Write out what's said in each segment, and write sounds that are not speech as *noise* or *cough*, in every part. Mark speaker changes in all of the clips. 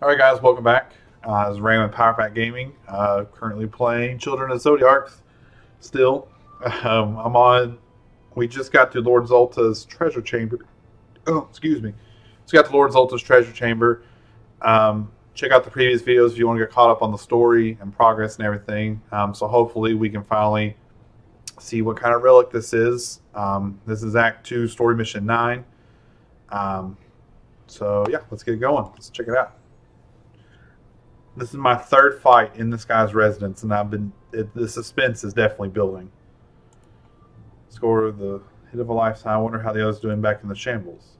Speaker 1: All right, guys, welcome back. Uh, this is Raymond PowerPak Gaming. Uh, currently playing Children of Zodiarcs. Still, um, I'm on. We just got to Lord Zolta's treasure chamber. Oh, excuse me. Just got to Lord Zolta's treasure chamber. Um, check out the previous videos if you want to get caught up on the story and progress and everything. Um, so hopefully we can finally see what kind of relic this is. Um, this is Act Two, Story Mission Nine. Um, so yeah, let's get going. Let's check it out. This is my third fight in this guy's residence, and I've been it, the suspense is definitely building. Score the hit of a lifetime. I wonder how the other's doing back in the shambles.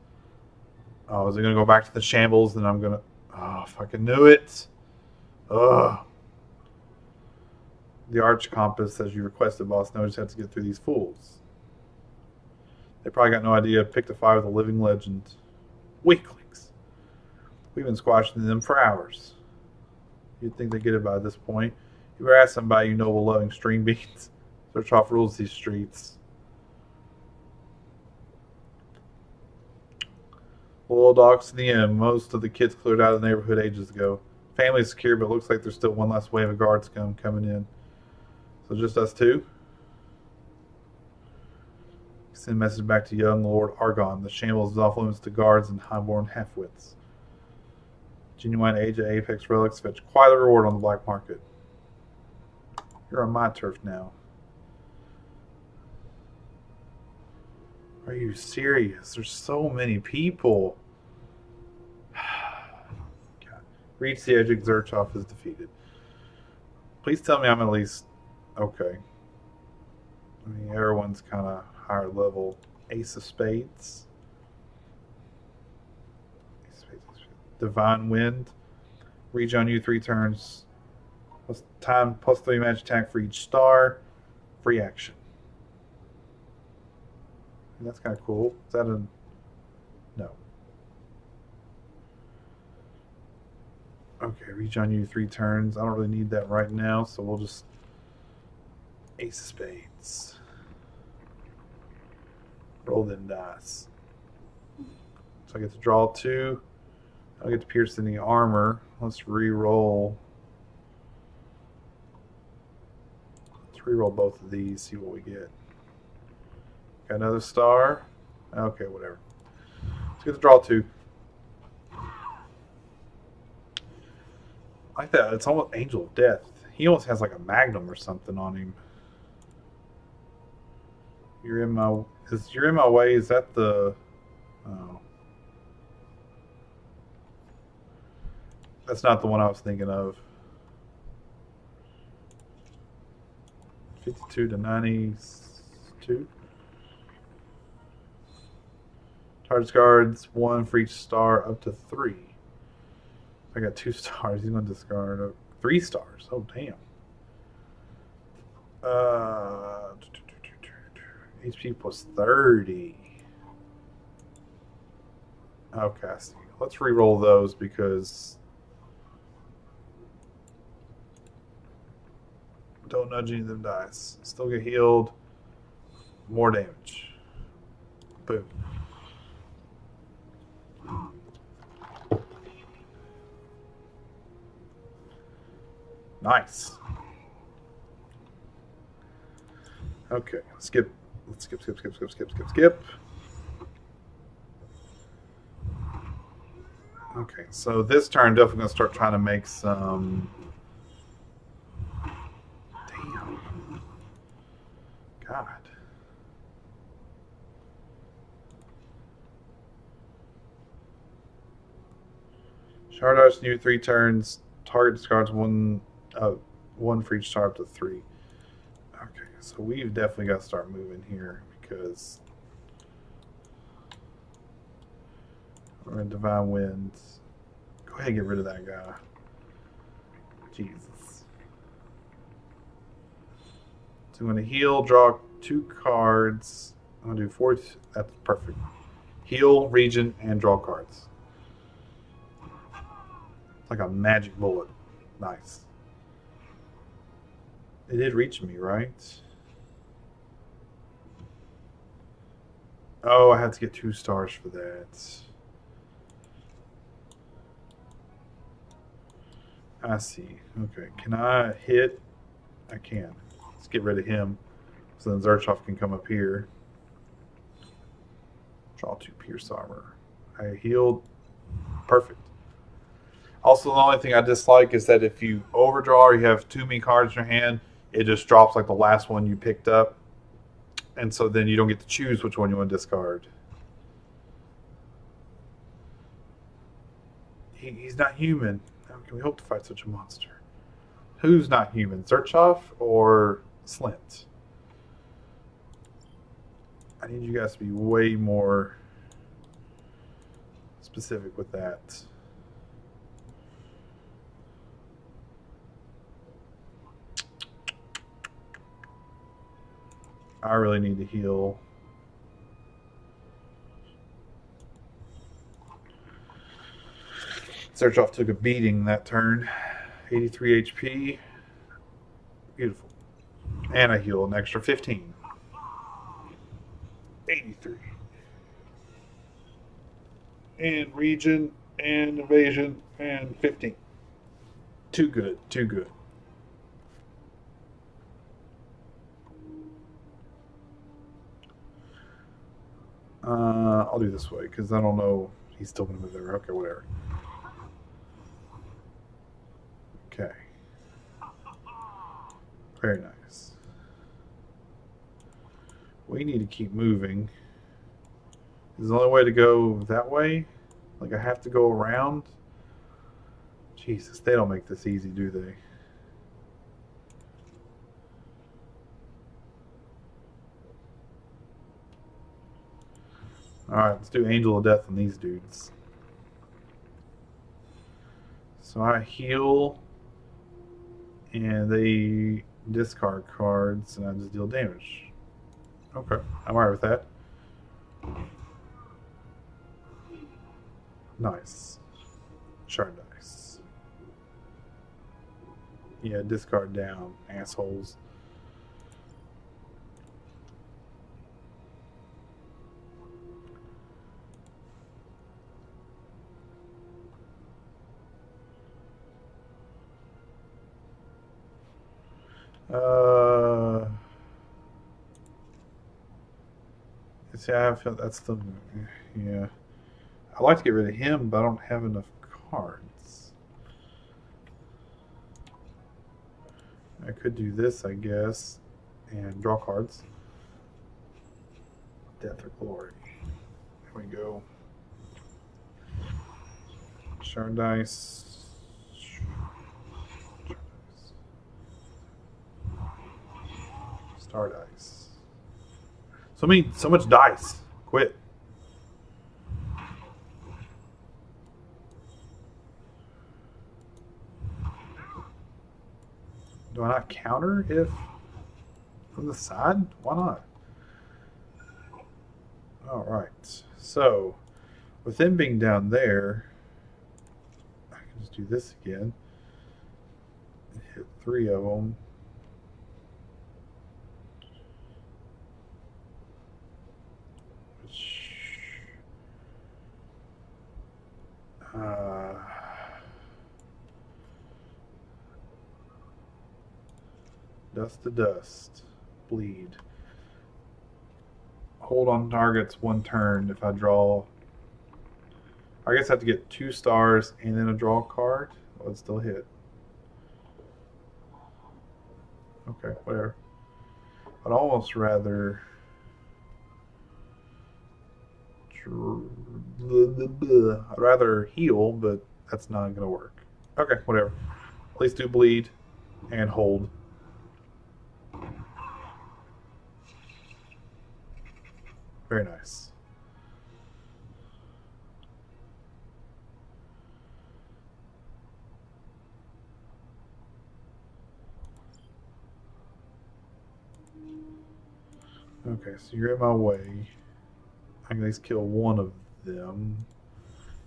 Speaker 1: Oh, is it gonna go back to the shambles? Then I'm gonna. Oh, can knew it. Ugh. The arch compass, as you requested, boss. Now I just have to get through these fools. They probably got no idea. Picked a fight with a living legend. Weaklings. We've been squashing them for hours. You'd think they get it by this point. You ever ask somebody you know will loving string beans? *laughs* Zerchov rules these streets. Loyal dogs in the end. Most of the kids cleared out of the neighborhood ages ago. Family's secure, but looks like there's still one last wave of guards come coming in. So just us two. Send a message back to young Lord Argon. The shambles is off limits to guards and highborn halfwits. Genuine age of Apex relics fetch quite a reward on the black market. You're on my turf now. Are you serious? There's so many people. *sighs* God. Reach the edge, Xerchoff is defeated. Please tell me I'm at least okay. I mean, everyone's kind of higher level. Ace of Spades. Divine Wind. Reach on you three turns. Plus time plus three magic attack for each star. Free action. That's kind of cool. Is that a no? Okay, reach on you three turns. I don't really need that right now, so we'll just ace of spades. Roll them dice. So I get to draw two. I get to pierce any armor. Let's re-roll. Let's re-roll both of these. See what we get. Got another star. Okay, whatever. Let's get the draw two. like that. It's almost Angel of Death. He almost has like a magnum or something on him. You're in my. Is you're in my way? Is that the? Oh. That's not the one I was thinking of. 52 to 92. Target guards one for each star up to three. I got two *laughs* stars. He's going to discard three stars. Oh, damn. Uh, HP plus 30. Okay, let's re-roll those because don't nudge any of them dice. Still get healed. More damage. Boom. Nice. Okay, skip. Let's skip, skip, skip, skip, skip, skip, skip. Okay, so this turn definitely gonna start trying to make some. Damn. God. Shardosh new three turns. Target discards one uh, one for each up to three. Okay, so we've definitely got to start moving here because we're in Divine Winds. Go ahead and get rid of that guy. Jesus. So I'm to heal, draw two cards. I'm to do four. That's perfect. Heal, regen, and draw cards. Like a magic bullet. Nice. It did reach me, right? Oh, I had to get two stars for that. I see. Okay. Can I hit? I can. Let's get rid of him. So then Zerchov can come up here. Draw two Pierce armor. I healed. Perfect. Also, the only thing I dislike is that if you overdraw or you have too many cards in your hand, it just drops like the last one you picked up. And so then you don't get to choose which one you want to discard. He, he's not human. How can we hope to fight such a monster? Who's not human? Zerchov or Slint? I need you guys to be way more specific with that. I really need to heal. Zerchov took a beating that turn. 83 HP. Beautiful. And I heal an extra 15. 83. And regen and evasion and 15. Too good. Too good. Uh, I'll do this way because I don't know. He's still going to move there. Okay, whatever. Okay. Very nice. We need to keep moving. Is the only way to go that way? Like I have to go around? Jesus, they don't make this easy, do they? Alright, let's do Angel of Death on these dudes. So I heal, and they discard cards, and I just deal damage. Okay, I'm alright with that. Nice. Shard dice. Yeah, discard down, assholes. See, I feel that's the yeah. I'd like to get rid of him, but I don't have enough cards. I could do this, I guess, and draw cards. Death or glory. There we go. Shard dice. Star dice. So many, so much dice. Quit. Do I not counter if from the side? Why not? All right. So, with them being down there, I can just do this again. Hit three of them. Uh, dust to dust. Bleed. Hold on targets one turn if I draw. I guess I have to get two stars and then a draw card. It still hit. Okay, whatever. I'd almost rather. I'd rather heal, but that's not going to work. Okay, whatever. At least do bleed and hold. Very nice. Okay, so you're in my way. I can at least kill one of them.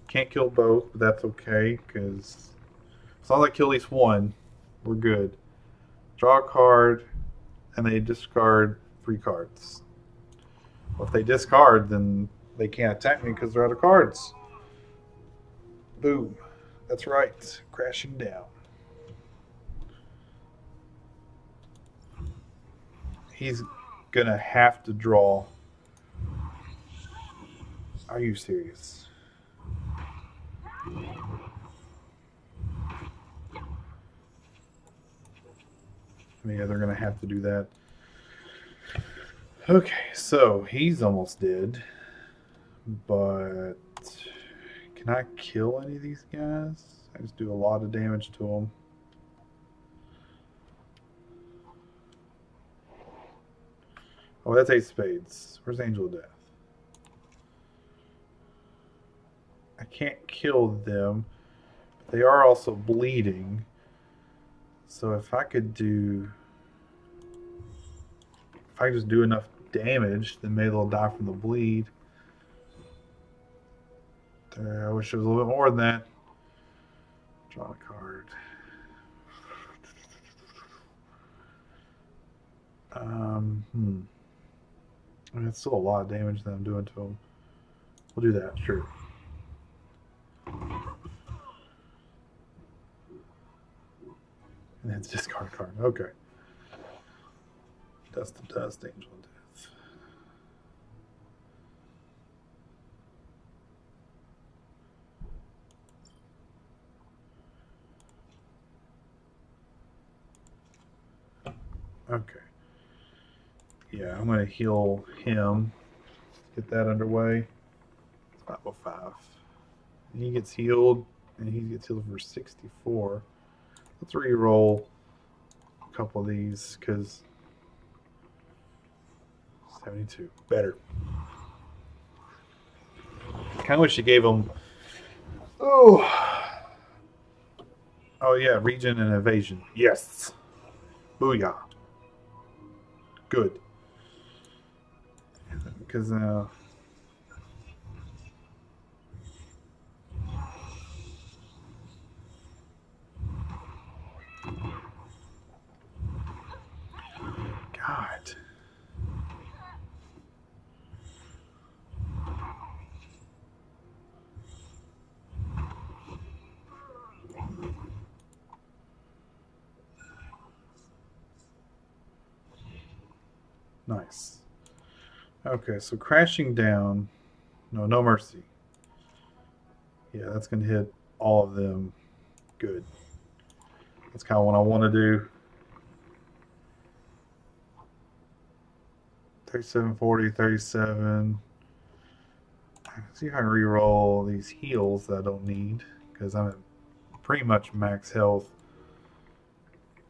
Speaker 1: Can't kill both, but that's okay, because as long as I kill at least one, we're good. Draw a card, and they discard three cards. Well, if they discard, then they can't attack me because they're out of cards. Boom. That's right. Crashing down. He's going to have to draw are you serious? Yeah, they're gonna have to do that. Okay, so he's almost dead. But can I kill any of these guys? I just do a lot of damage to them. Oh, that's eight spades. Where's Angel of Death? I can't kill them. But they are also bleeding. So if I could do... If I just do enough damage, then maybe they'll die from the bleed. There, I wish it was a little bit more than that. Draw a card. Um, hmm. I mean, it's still a lot of damage that I'm doing to him. We'll do that, sure. And it's discard card. Okay. Dust to dust, angel of death. Okay. Yeah, I'm to heal him. Get that underway. It's 505. And he gets healed, and he gets healed for 64. Let's re-roll a couple of these, because 72. Better. Kind of wish you gave him... Oh! Oh yeah, regen and evasion. Yes! Booyah. Good because uh, God. Nice. Okay, so crashing down. No, no mercy. Yeah, that's going to hit all of them. Good. That's kind of what I want to do. 3740, 37. See if I can re-roll these heals that I don't need because I'm at pretty much max health.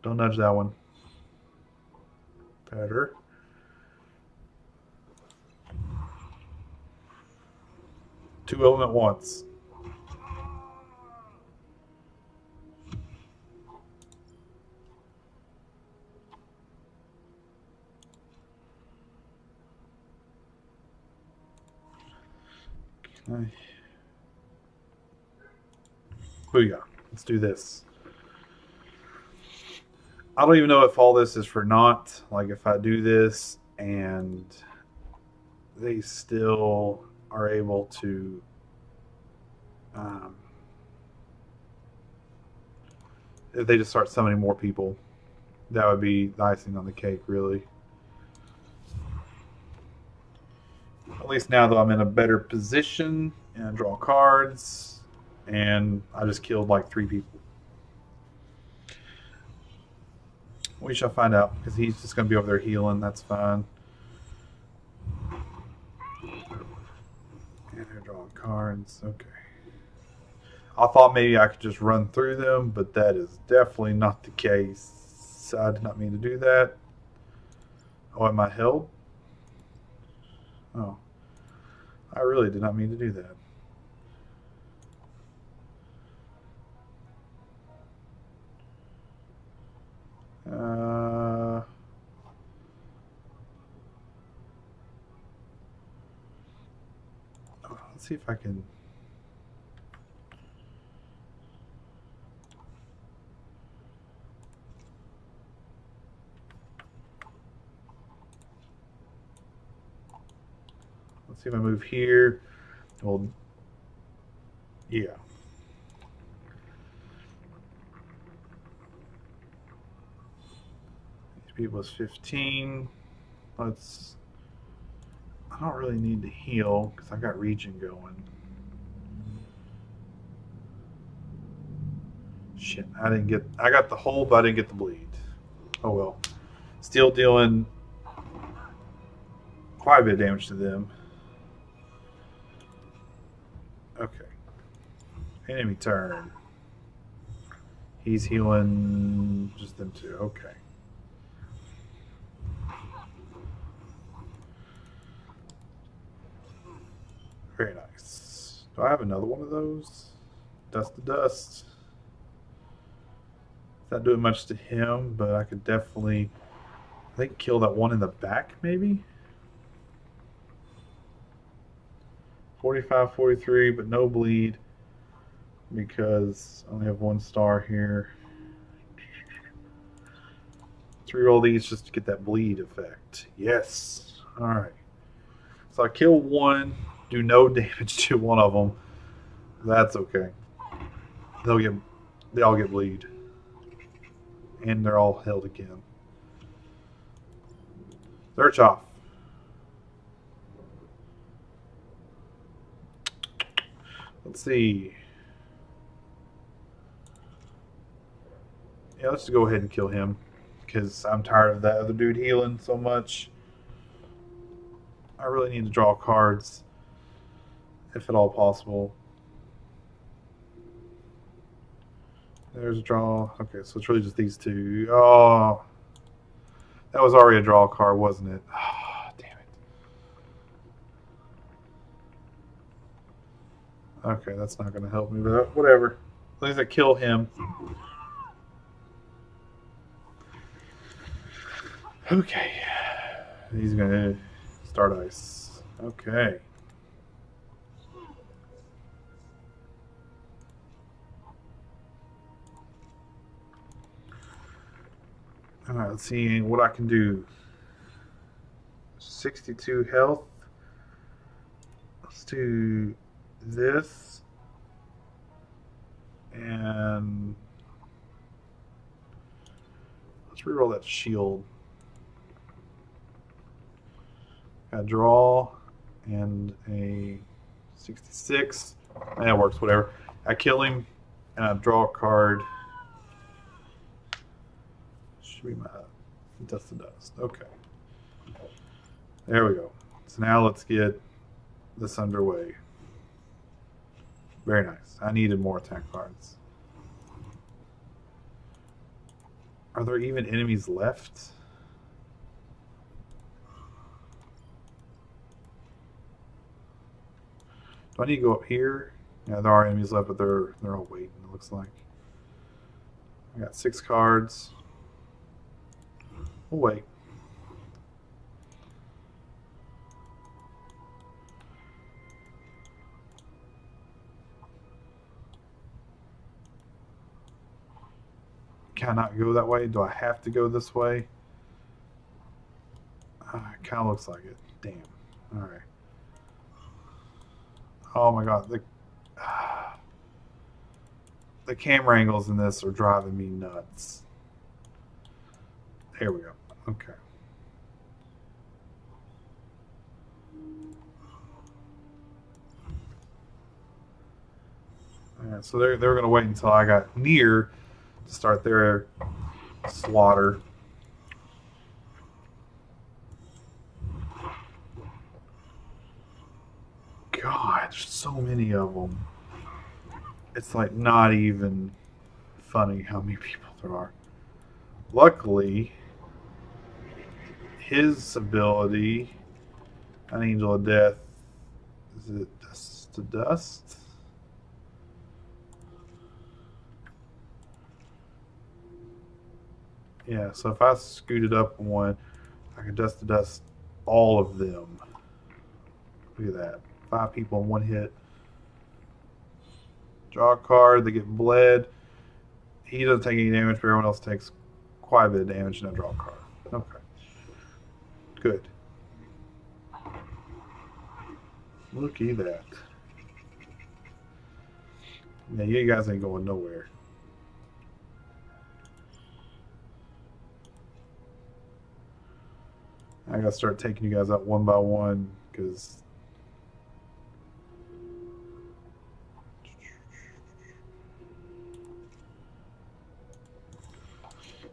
Speaker 1: Don't nudge that one. Better. Two of them at once. Can I... Oh, Booyah. Let's do this. I don't even know if all this is for naught. Like if I do this and they still are able to um, if they just start summoning more people, that would be the icing on the cake, really. At least now, though, I'm in a better position and draw cards, and I just killed like three people. We shall find out because he's just going to be over there healing. That's fine. Cards. Okay. I thought maybe I could just run through them, but that is definitely not the case. I did not mean to do that. Oh, am I held? Oh. I really did not mean to do that. Uh... Let's see if I can... Let's see if I move here. Well, yeah. HP was 15. let's. I don't really need to heal because I got regen going. Shit, I didn't get. I got the hole, but I didn't get the bleed. Oh well. Still dealing quite a bit of damage to them. Okay. Enemy turn. He's healing just them two. Okay. Very nice. Do I have another one of those? Dust to dust. Not doing much to him, but I could definitely, I think, kill that one in the back, maybe? 45, 43, but no bleed because I only have one star here. Let's reroll these just to get that bleed effect. Yes. All right. So I kill one, do no damage to one of them. That's okay. They'll get, they all get bleed, and they're all held again. Search off. Let's see. Yeah, let's go ahead and kill him because I'm tired of that other dude healing so much. I really need to draw cards if at all possible. There's a draw. Okay, so it's really just these two. Oh, that was already a draw card, wasn't it? Oh, *sighs* damn it. Okay, that's not going to help me, but whatever. At least I kill him. Okay. He's going to start ice. Okay. All right, let's see what I can do. 62 health. Let's do this. And let's reroll that shield. A draw and a 66. That works, whatever. I kill him and I draw a card be my dust to dust. Okay. There we go. So now let's get this underway. Very nice. I needed more attack cards. Are there even enemies left? Do I need to go up here? Yeah, there are enemies left, but they're they're all waiting, it looks like. I got six cards. We'll. Cannot go that way. Do I have to go this way? Uh, kind of looks like it. Damn. All right. Oh my god, the *sighs* the camera angles in this are driving me nuts. Here we go. Okay. Alright, so they're, they're going to wait until I got near to start their slaughter. God, there's so many of them. It's like not even funny how many people there are. Luckily, his ability, an angel of death, is it dust to dust? Yeah, so if I scooted up one, I could dust to dust all of them. Look at that. Five people in one hit. Draw a card, they get bled. He doesn't take any damage, but everyone else takes quite a bit of damage and I draw a card. Good. Looky that. Yeah, you guys ain't going nowhere. I gotta start taking you guys out one by one because.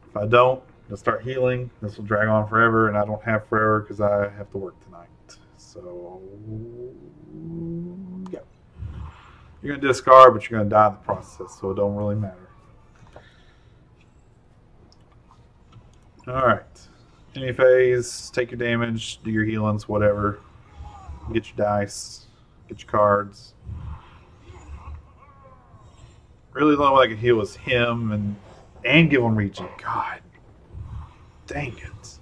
Speaker 1: If I don't, I'll start healing. This will drag on forever, and I don't have forever because I have to work tonight. So, yeah. You're going to discard, but you're going to die in the process, so it don't really matter. Alright. Any phase, take your damage, do your healings, whatever. Get your dice, get your cards. Really, the only one I could heal is him and and give him regen. God, dang it.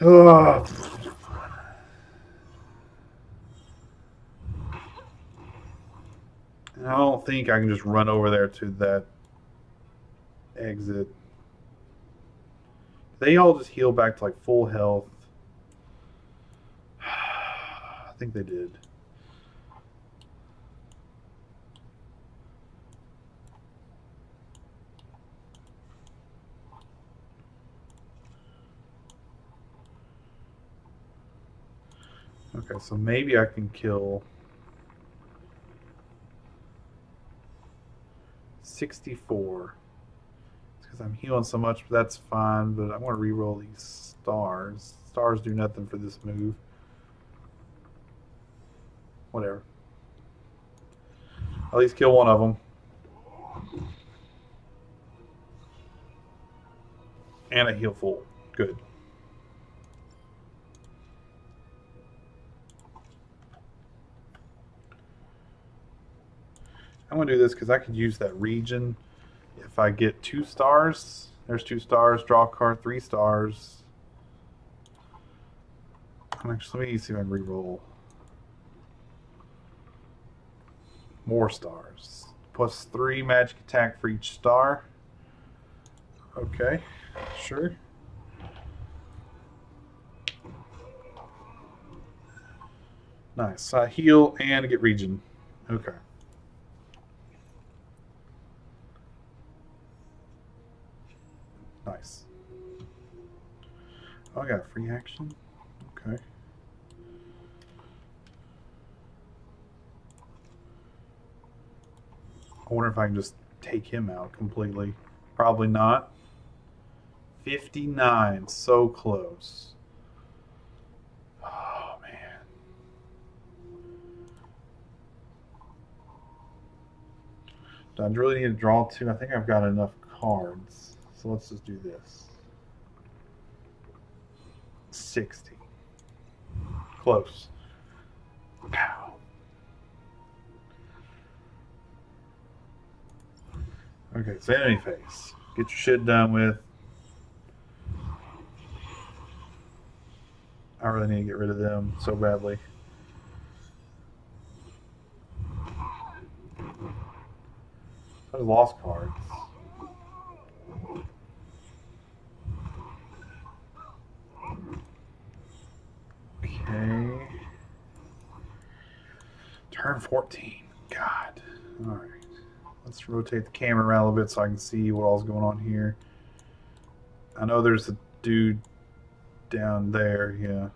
Speaker 1: Ugh. And I don't think I can just run over there to that exit. They all just heal back to like full health. *sighs* I think they did. Okay, so maybe I can kill 64. It's because I'm healing so much, but that's fine. But I want to re-roll these stars. Stars do nothing for this move. Whatever. At least kill one of them. And a heal full. Good. I'm going to do this because I could use that regen. If I get two stars, there's two stars, draw a card, three stars. Actually, let me see if I can re-roll. More stars. Plus three magic attack for each star. Okay, sure. Nice. I heal and get regen. Okay. Oh, I got free action? Okay. I wonder if I can just take him out completely. Probably not. 59. So close. Oh, man. Do I really need to draw two? I think I've got enough cards. So let's just do this. 60. Close. Pow. Okay, sanity face. Get your shit done with. I really need to get rid of them so badly. I lost cards. Okay. Turn 14. God. Alright. Let's rotate the camera around a little bit so I can see what all's going on here. I know there's a dude down there, yeah.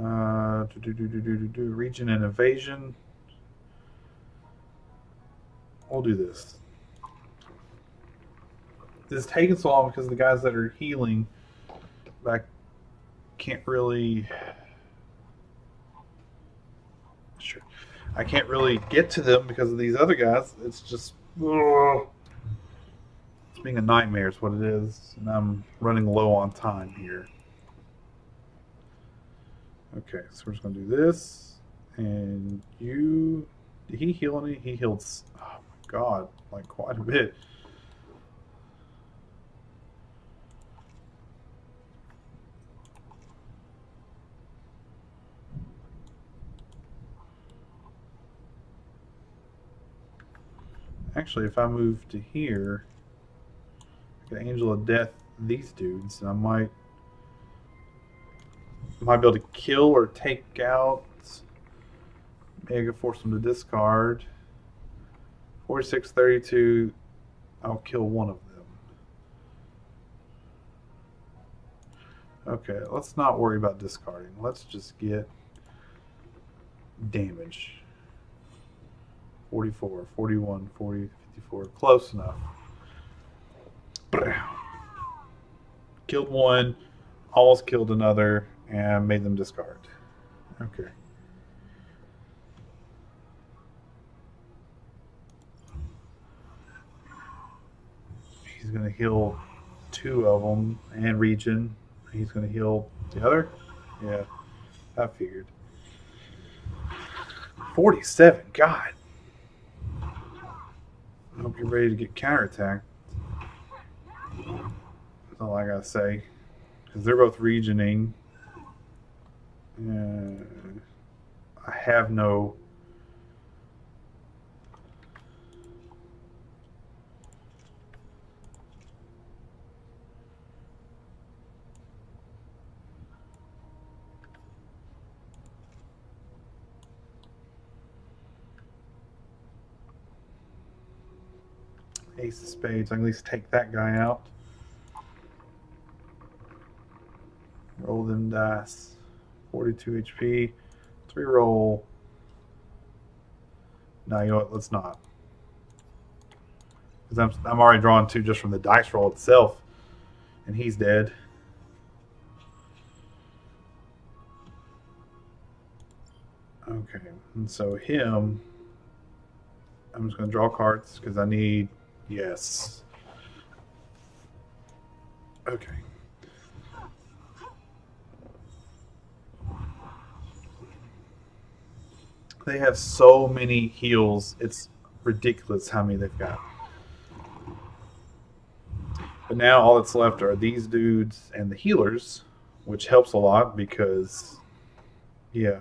Speaker 1: Uh, do, do, do, do, do, do, regen and evasion. We'll do this this is taking so long because the guys that are healing I can't really sure I can't really get to them because of these other guys. It's just ugh. it's being a nightmare is what it is, and I'm running low on time here. Okay, so we're just gonna do this, and you. Did he heal any? He healed. Oh my god, like quite a bit. Actually, if I move to here, I can Angel of Death these dudes, and I might might be able to kill or take out. Could force them to discard. 46, 32. I'll kill one of them. Okay, let's not worry about discarding. Let's just get damage. 44, 41, 40, 54. Close enough. Killed one, almost killed another, and made them discard. Okay. He's going to heal two of them and regen. He's going to heal the other. Yeah, I figured. 47. God. I hope you're ready to get counterattacked. That's all I gotta say. Because they're both regioning. Uh, I have no. Ace of spades. I can at least take that guy out. Roll them dice. 42 HP. Three roll. No, you know what? Let's not. Because I'm, I'm already drawing two just from the dice roll itself. And he's dead. Okay. And so him, I'm just going to draw cards because I need Yes. Okay. They have so many heals. It's ridiculous how many they've got. But now all that's left are these dudes and the healers, which helps a lot because, yeah.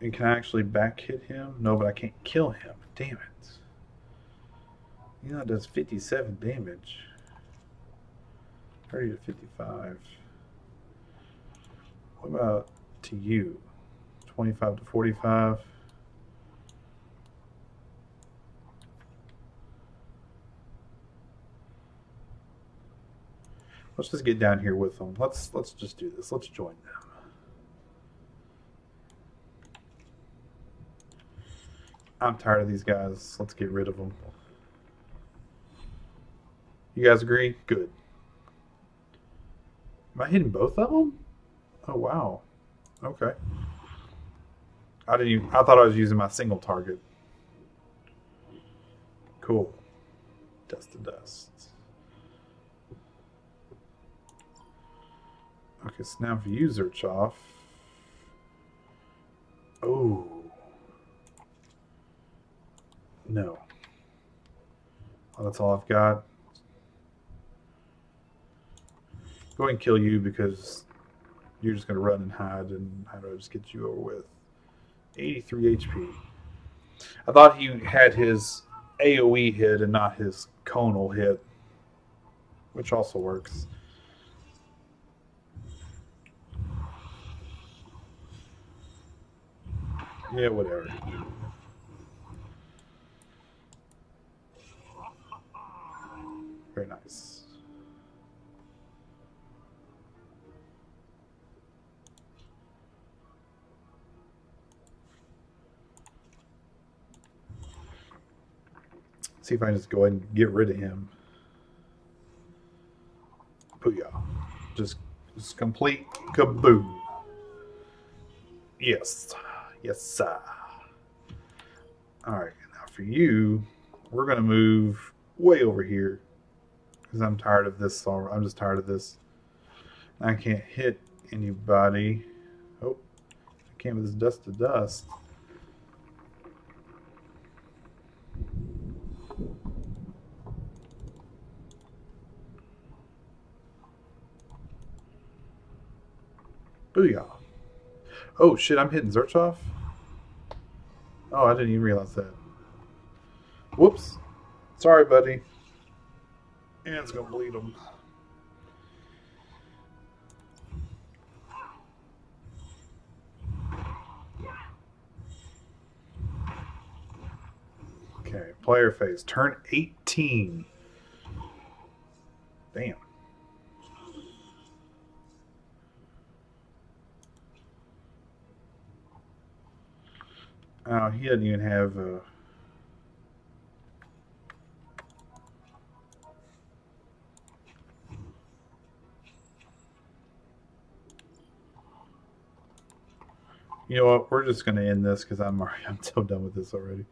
Speaker 1: And can I actually back hit him? No, but I can't kill him. Damn it. You know, does 57 damage. 30 to 55. What about to you? 25 to 45. Let's just get down here with them. Let's let's just do this. Let's join them. I'm tired of these guys. Let's get rid of them. You guys agree? Good. Am I hitting both of them? Oh wow. Okay. I didn't even, I thought I was using my single target. Cool. Dust to dust. Okay, so now for you, Zerchov. Oh. No. Oh, that's all I've got. Go and kill you because you're just going to run and hide, and how do I just get you over with? 83 HP. I thought he had his AoE hit and not his conal hit, which also works. Yeah, whatever. Very nice. See if I can just go ahead and get rid of him. Booyah. Just, just complete kaboom. Yes. Yes, sir. Alright, now for you, we're going to move way over here. Because I'm tired of this. I'm just tired of this. I can't hit anybody. Oh, I can't with this dust to dust. Booyah. Oh shit, I'm hitting Zerchov? Oh, I didn't even realize that. Whoops. Sorry, buddy. And it's gonna bleed him. Okay, player phase. Turn 18. Damn. Oh, he doesn't even have a. You know what? We're just gonna end this because I'm already, *laughs* I'm so done with this already.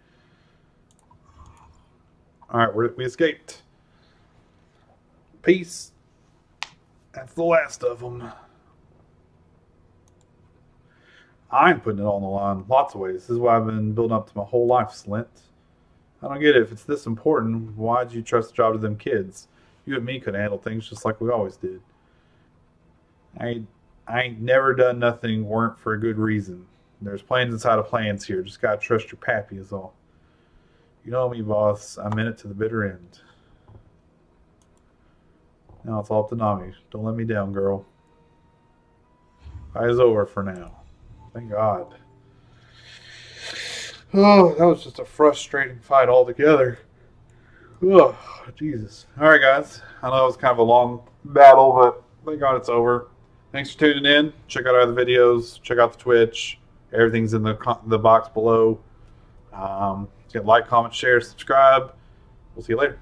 Speaker 1: All right, we're, we escaped. Peace. That's the last of them. I'm putting it on the line lots of ways. This is why I've been building up to my whole life, Slint. I don't get it. If it's this important, why'd you trust the job to them kids? You and me could handle things just like we always did. I, I ain't never done nothing weren't for a good reason. There's plans inside of plans here. Just gotta trust your pappy is all. You know me, boss. I'm in it to the bitter end. Now it's all up to Nahmi. Don't let me down, girl. Is over for now. Thank God. Oh, that was just a frustrating fight altogether. Oh, Jesus. All right, guys. I know it was kind of a long battle, but thank God it's over. Thanks for tuning in. Check out our other videos. Check out the Twitch. Everything's in the the box below. Um, like, comment, share, subscribe. We'll see you later.